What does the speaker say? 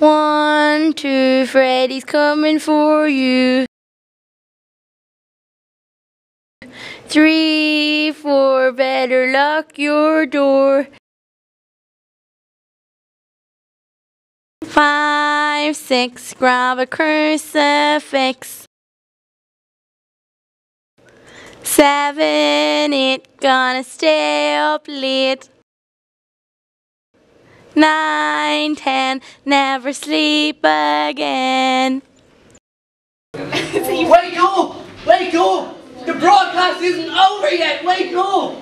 One, two, Freddy's coming for you. Three, four, better lock your door. Five, six, grab a crucifix. Seven, eight, gonna stay up late. Nine, ten, never sleep again. Wake up! Wake up! The broadcast isn't over yet! Wake up!